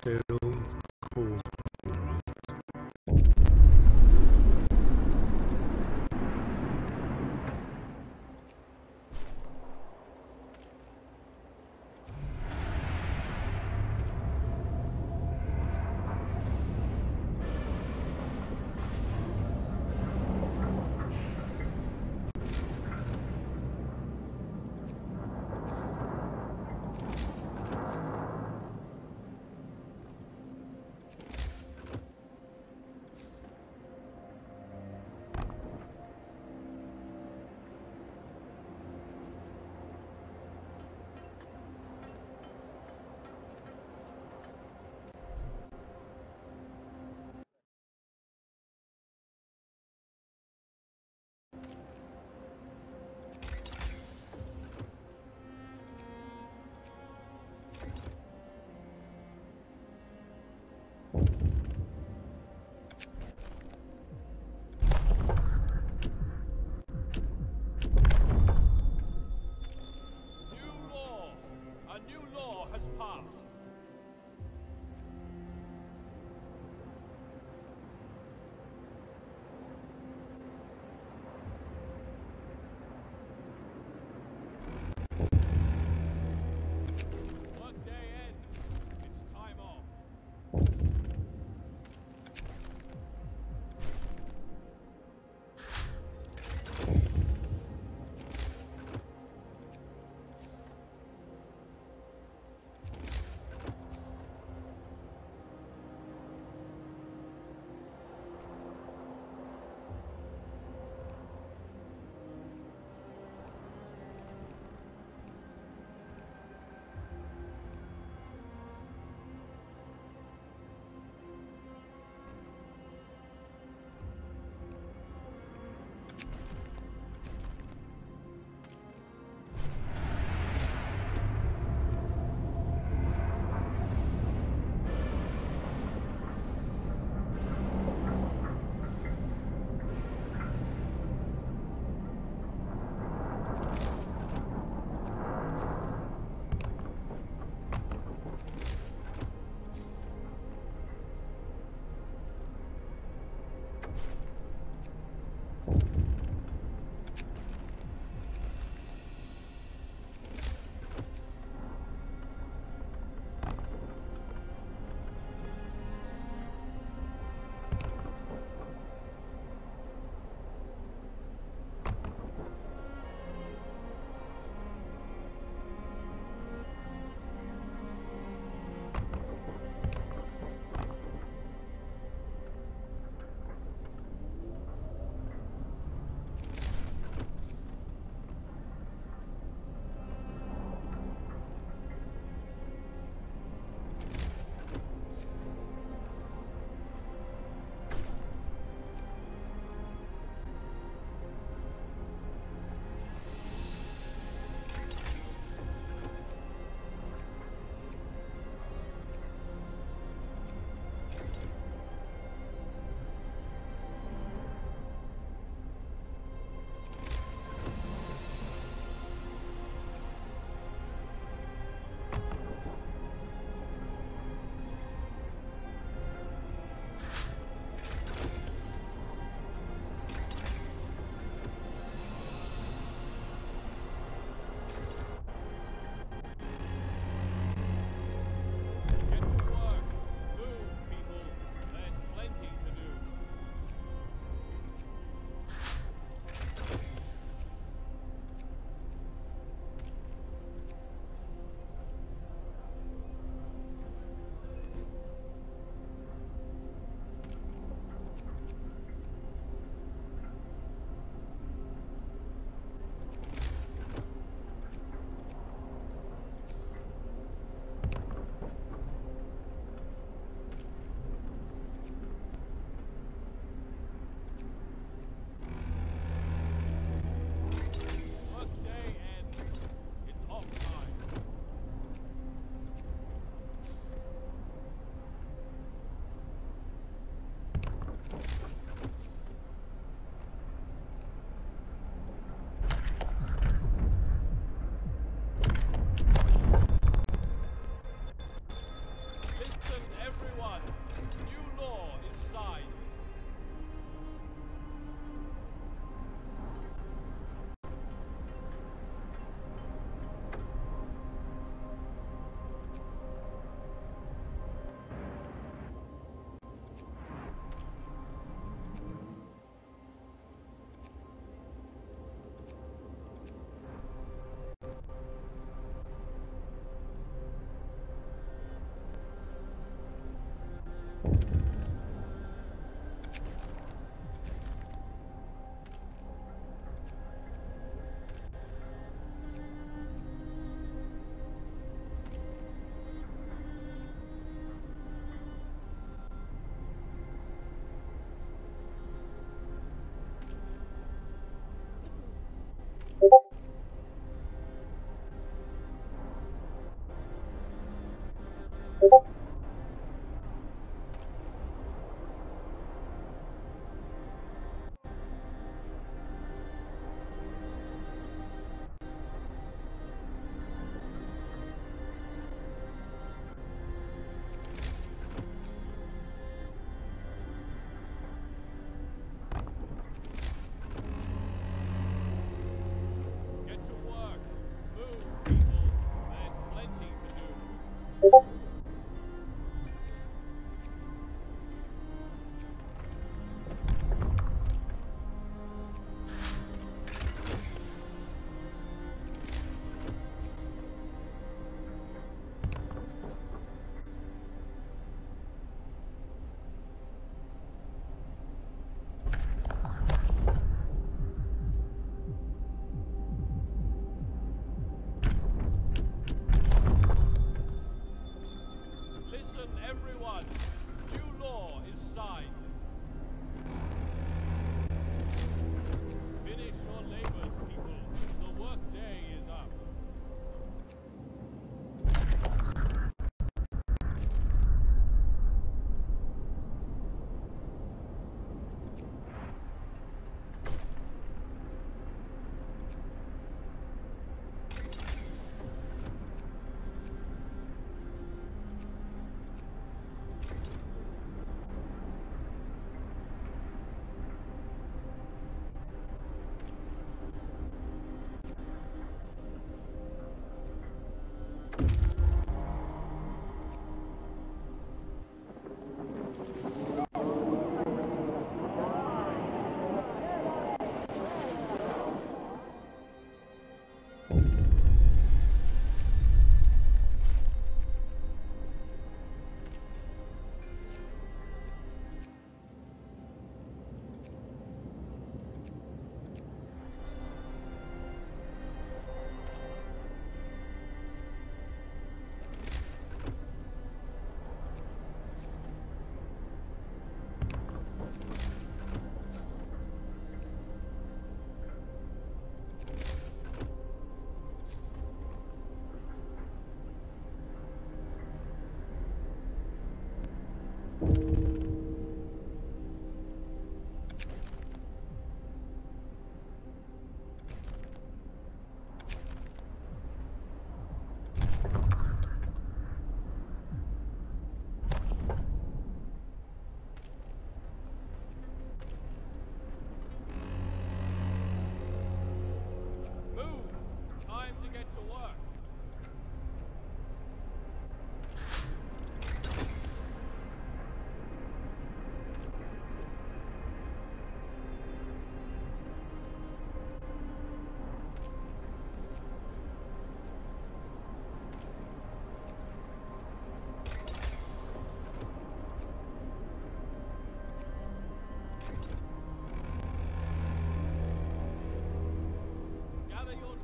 Still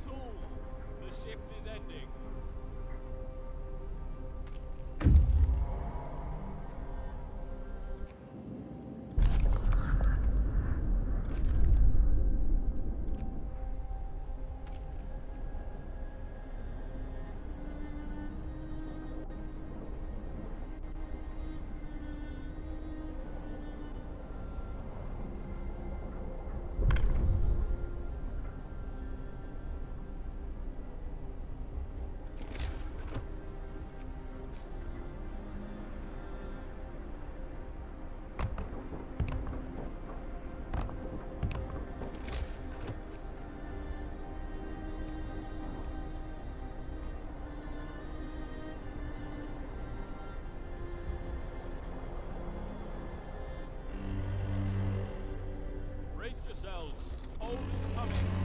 Tools. The shift is ending. Yourselves. Home is coming.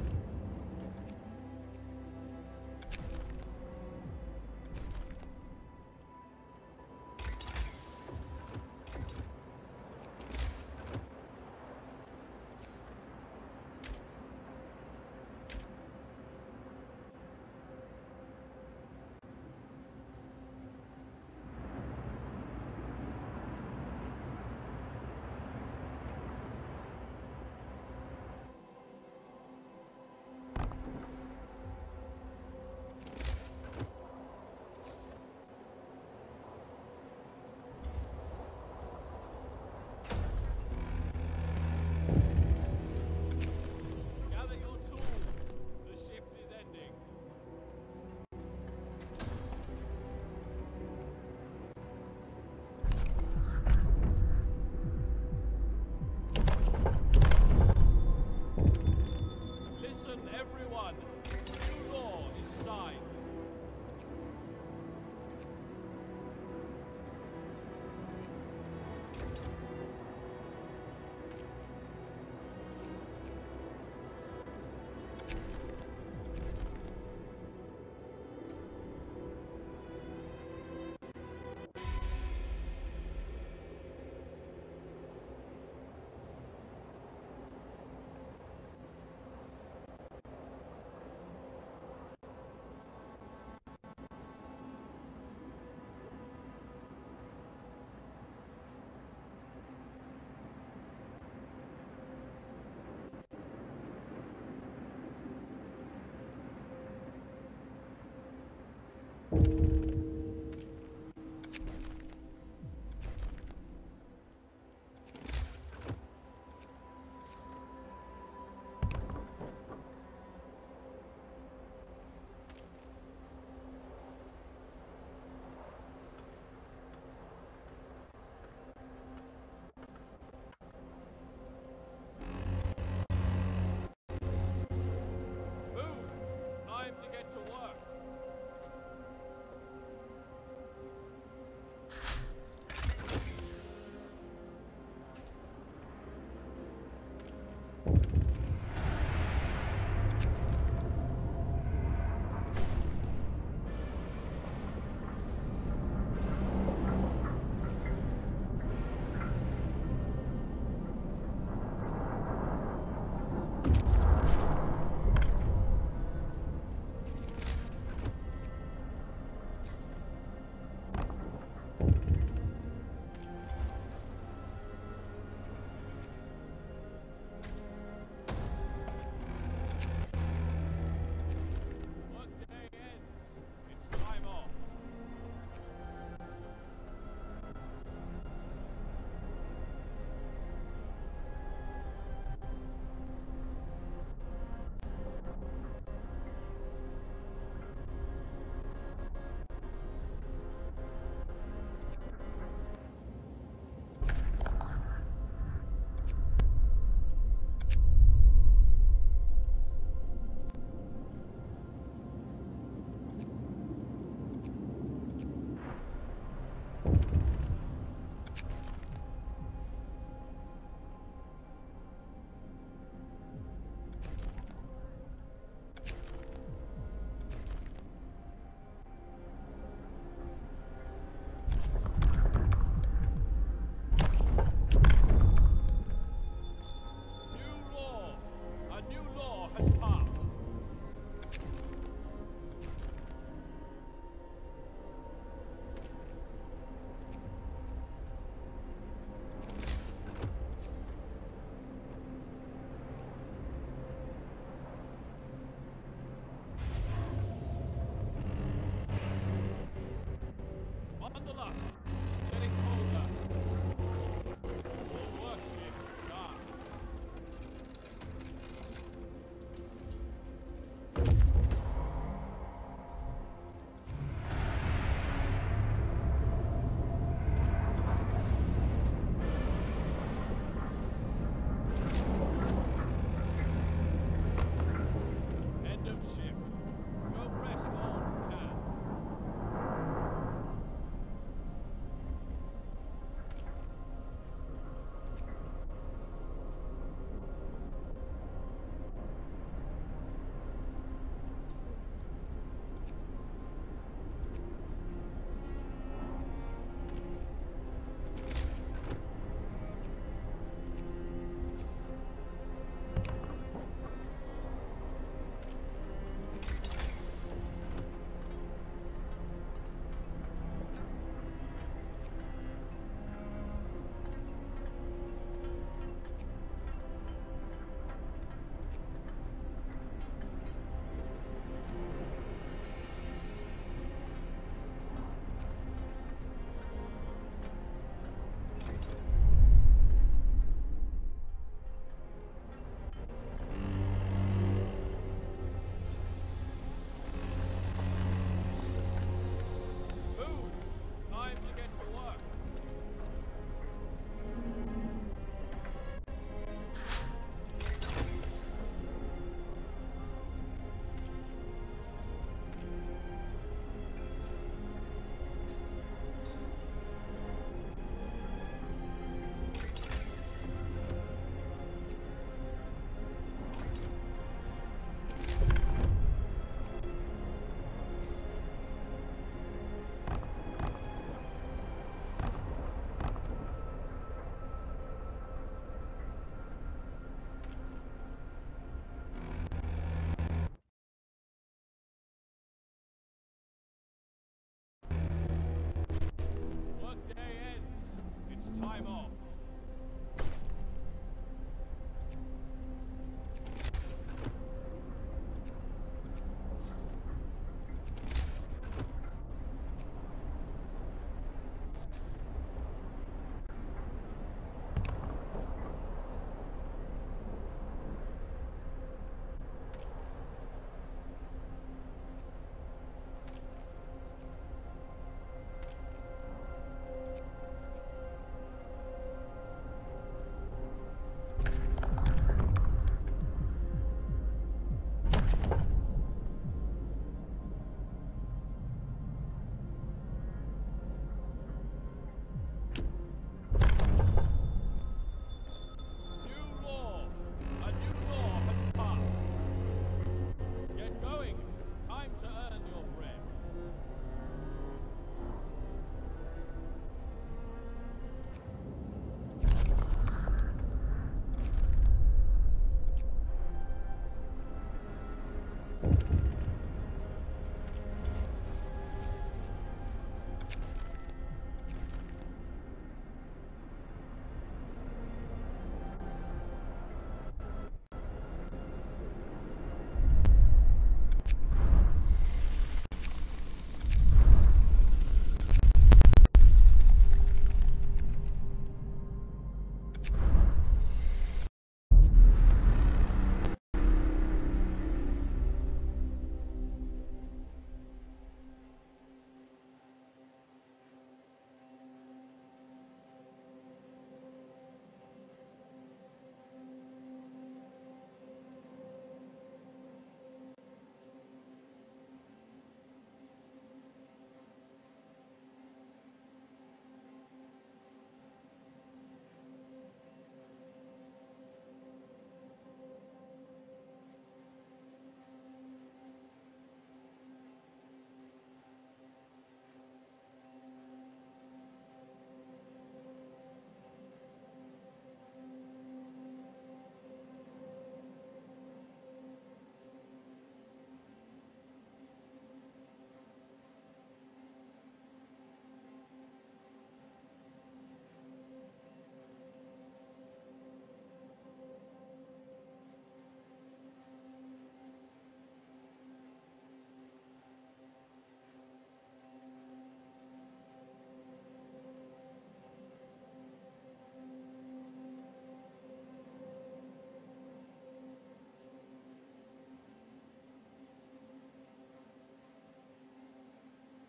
day ends. It's time off.